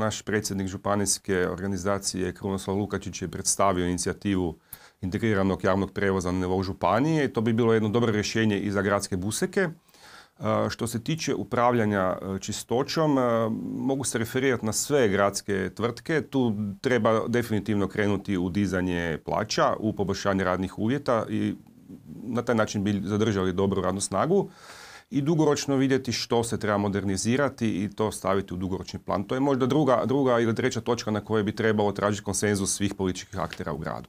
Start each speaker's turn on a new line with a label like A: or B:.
A: Naš predsjednik županijske organizacije Krunoslav Lukačić je predstavio inicijativu integriranog javnog prevoza na nivou županije to bi bilo jedno dobro rješenje i za gradske buseke. Što se tiče upravljanja e, čistoćom, e, mogu se referirati na sve gradske tvrtke. Tu treba definitivno krenuti u dizanje plaća, u poboljšanje radnih uvjeta i na taj način bi zadržali dobru radnu snagu i dugoročno vidjeti što se treba modernizirati i to staviti u dugoročni plan. To je možda druga, druga ili treća točka na kojoj bi trebalo tražiti konsenzus svih političkih aktera u gradu.